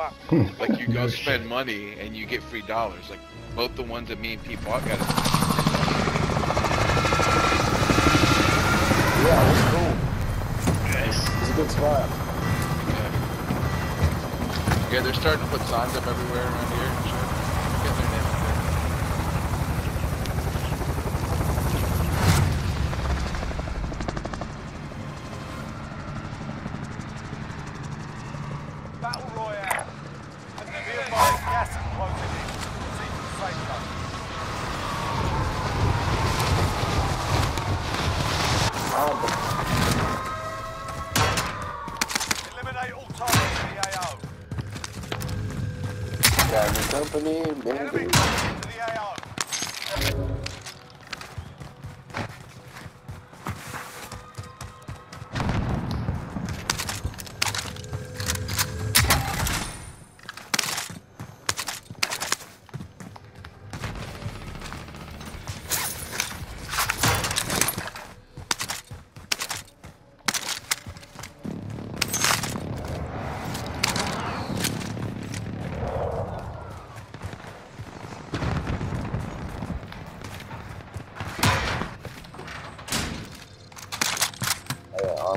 map. Hmm. Like you go spend money and you get free dollars. Like both the ones that me and Pete bought got us. Yeah, it's cool. Nice. It's a good spot. Yeah. yeah, they're starting to put signs up everywhere around here. Enemy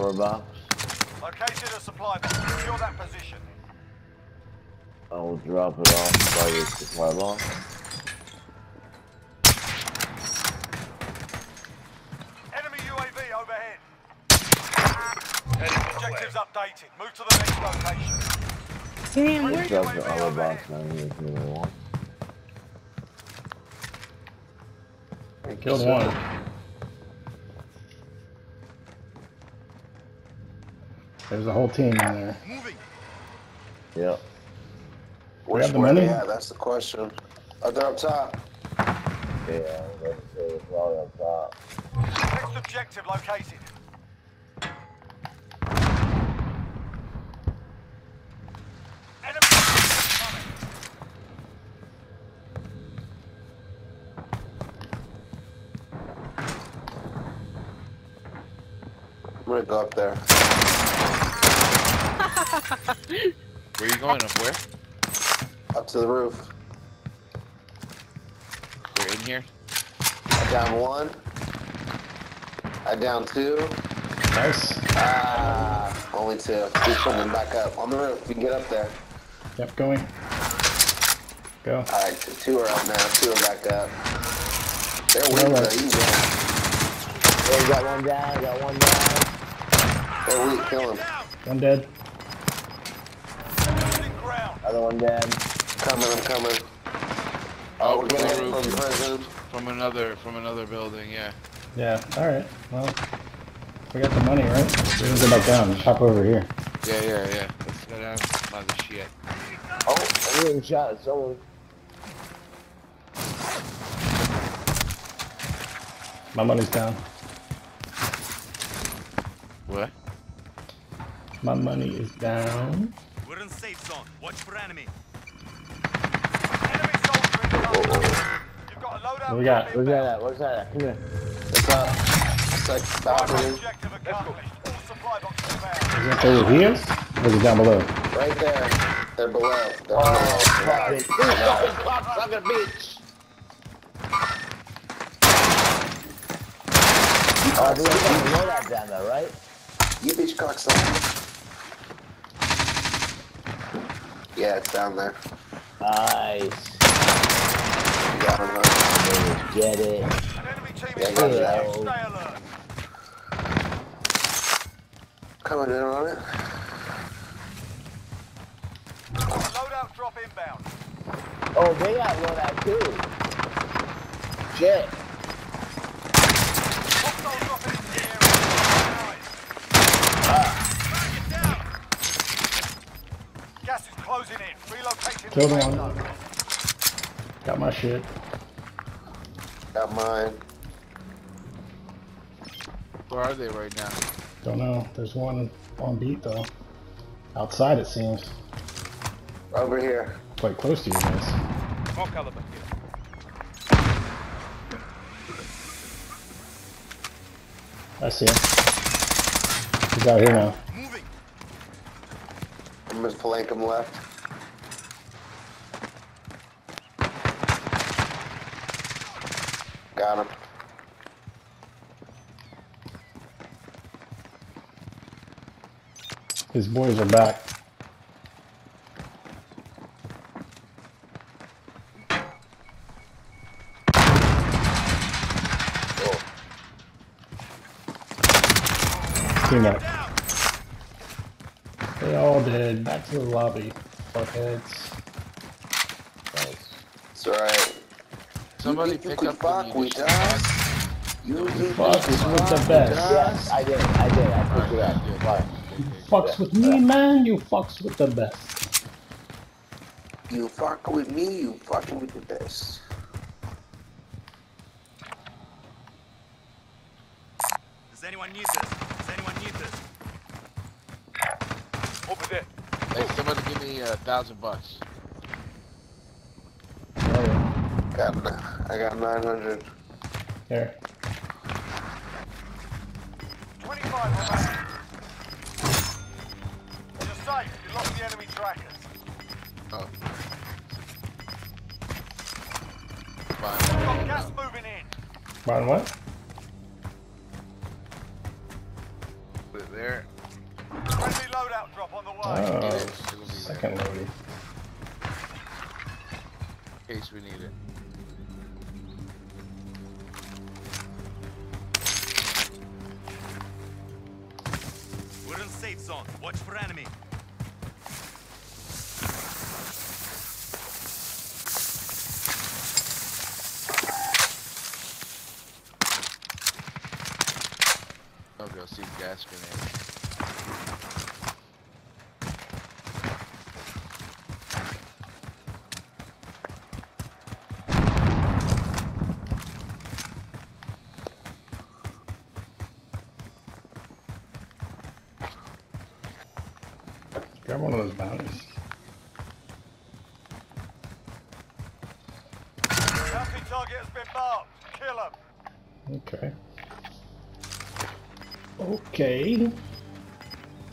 I got. Located a supply box. Secure that position. I will drop it off by the supply box. Enemy UAV overhead. Enemy Objectives away. updated. Move to the next location. Damn, where dropped the armor box down here if you want. Thank Killed one. There's a whole team in there. Moving. Yep. We have the money? Yeah, that's the question. Oh, they're up top. Yeah, let's say it's probably up top. Next objective located. Enemy coming. I'm gonna go up there. Where are you going? Up where? Up to the roof. We're in here. I down one. I down two. Nice. Ah, only two. He's coming back up. On the roof. You can get up there. Yep, going. Go. Alright, two are up now. Two are back up. They're weak Alright. though. He's down. Hey, got one down, got one down. They're weak. Kill him. One dead. Losing ground. Other one down. Coming, I'm coming. Oh, we're getting the from prison. From another from another building. Yeah. Yeah, alright. Well, we got the money, right? We can go back down. Hop over here. Yeah, yeah, yeah. Let's go down and buy the shit. Oh, I'm getting shot at someone. My money's down. What? My money is down. We're in safe zone. Watch for enemy. Enemy soldier in the zone. You've got a loadout. What we got? drop Where's that at? Where's that at? Come here. It's up. It's like Primary balcony. objective accomplished. All supply boxes found. Is it over here? Or is it down below? Right there. They're below. They're Oh, below. fuck it. You fucking cocksucker bitch. Oh, we got the loadout down there, right? You bitch cocksucker. Yeah, it's down there. Nice. You got him, huh? Get it. An enemy Yeah, is yeah, close. yeah. Stay. Coming in on it. Loadout drop inbound. Oh, they got loadout too. Shit. Closing in. Relocating Killed the safe one. Got my shit. Got mine. Where are they right now? Don't know. There's one on beat though. Outside it seems. Over here. Quite close to you guys. More caliber here. I see him. He's out here now. Miss Palankum left. Got him. His boys are back. Oh. Team. They all did. Back to the lobby. Fuckheads. Nice. It's alright. Somebody pick can up fuck with us. You can Fucks with the best. Yes, I did. I did. I picked it Alright, up. good. Fine. Fucks with me, man. You fucks with the best. You fuck with me, you fucking with the best. Does anyone need this? Does anyone need this? Over there. Hey, somebody give me a thousand bucks. Oh, yeah. Got, n- I got 900. Here. 25 remaining. You're safe. You lost the enemy trackers. Oh. Got Fine. gas moving in. Ron, what? Put it there. Friendly loadout drop on the way. Oh, second loading. In case we need it. We're in safe zone. Watch for enemy. I'll go see gas grenade. Grab one of those bounties. Bounty target has been marked. Kill him. Okay. Okay.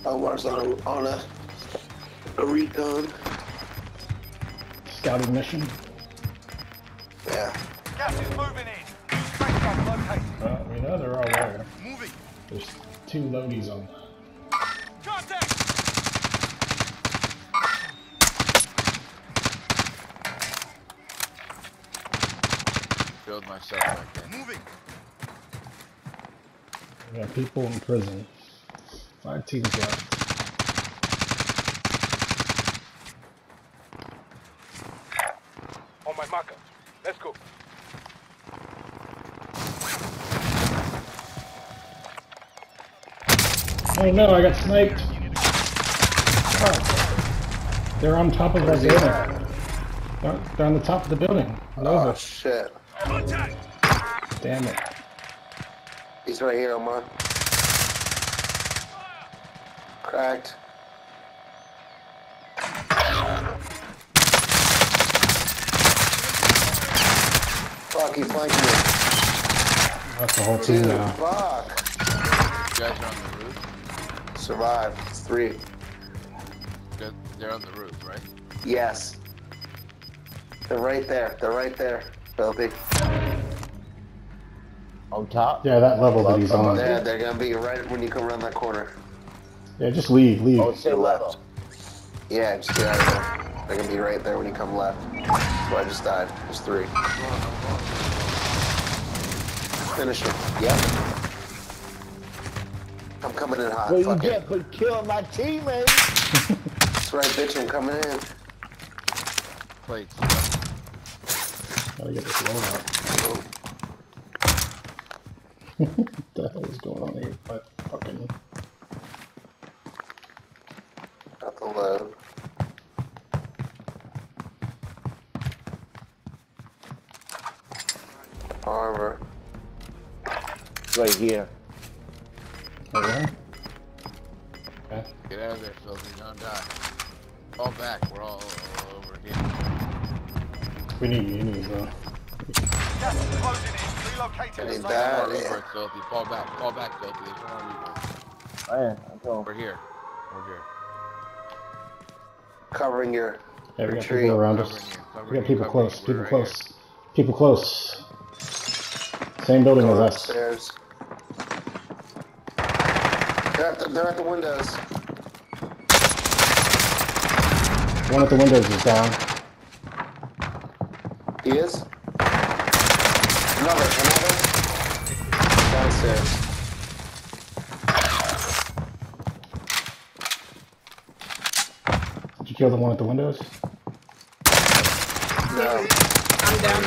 Omar's on a, on a, a recon. Scouting mission. Yeah. Gas is moving in. New safe located. Uh, we know they're all there. Moving. There's two loadies on. Contact! Build myself back in. Moving. We got people in prison. Five teams left. On my marker. Let's go. Oh no, I got sniped. Fuck. They're on top of our building. They're, they're on the top of the building. Oh Nova. shit. Contact! Damn it. He's right here, Omar. Cracked. Fuck, he flanked me. That's the whole team Dude, now. fuck. You guys are on the roof. Survived. It's three. You They're on the roof, right? Yes. They're right there. They're right there. Filthy. On top? Yeah, that level that he's on. Yeah, they're gonna be right when you come around that corner. Yeah, just leave, leave. Oh, say left. Yeah, just get out of there. They're gonna be right there when you come left. So I just died. There's three. Finish him. Yep. I'm coming in hot. Well, you Fuck it. get for killing my teammate. That's right, bitch. I'm coming in. Plates. Gotta get this load out. what the hell is going on here? But fucking Got the load. Armor. Right here. oh, yeah? Okay. Get out of there, filthy. Don't die. Fall back. We're all, all over here. We need unis though. Gas is closing in. Relocating Any the safe bad? yeah. filthy. Fall back. Fall back, filthy. There's no more rebirth. Oh, yeah, I'm going. We're here. We're here. Covering your. Yeah, we got Retreat. people around us. covering We got people close. People right close. People close. Same building as Going us. upstairs. They're at the, they're at the windows. One at the windows is down. He is? Another, another. Downstairs. Did you kill the one at the windows? No. I'm down.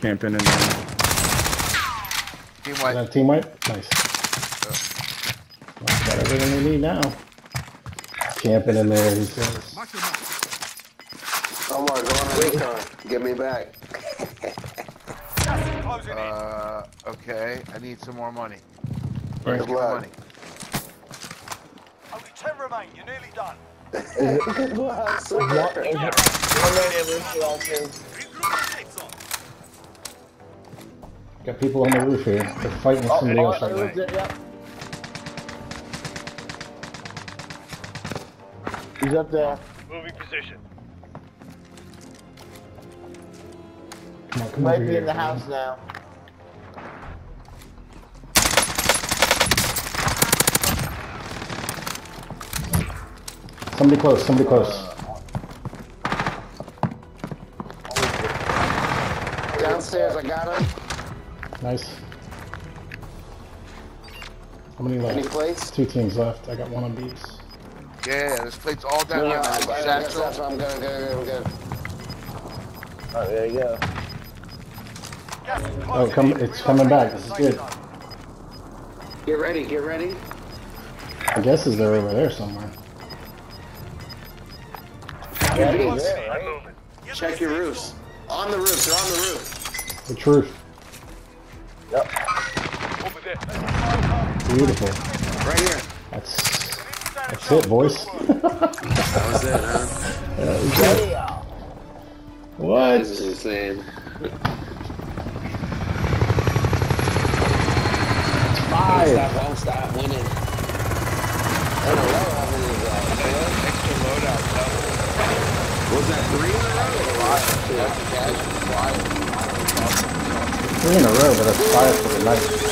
Camping in there. Team Is white. that team wipe? Nice. Well, got everything we need now. Camping in there, he says. Omar, go on a recon. Get me back. Gas is closing in. Uh, okay. I need some more money. Right. Give me blood. money. Only 10 remain. You're nearly done. wow, so good. Regroup the safe zone. Got people on the roof here. They're fighting with somebody else right now. Yep. He's up there. Moving position. Come on, come Might be here. in the house now. Somebody close, somebody uh, close. Downstairs, I got him. Nice. How many left? Any plates? Two teams left. I got one on beats. Yeah, yeah, there's plates all down No, here. I'm good, good, good, good. Oh, there you go. Gas is closing Oh, come, it's coming back. This is good. zone. Get ready, get ready. I guess is they're over there somewhere. Your beats. I'm moving. Get to Check your roofs. On the roof, they're on the roof. The truth. Yep. Over there. Beautiful. Right here. That's That's that's it, boys. That was it, huh? That was it. What? This is insane. Five. Stop, won't stop winning. I don't know how many is that. Extra loadout. Was that three in a row? That's cash. Three in a row, but that's five for the night.